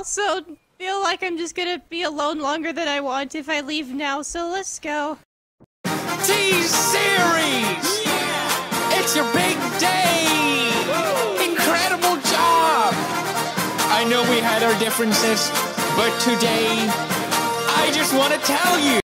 also feel like I'm just gonna be alone longer than I want if I leave now, so let's go. T-Series! Yeah. It's your big day! Incredible job! I know we had our differences, but today, I just want to tell you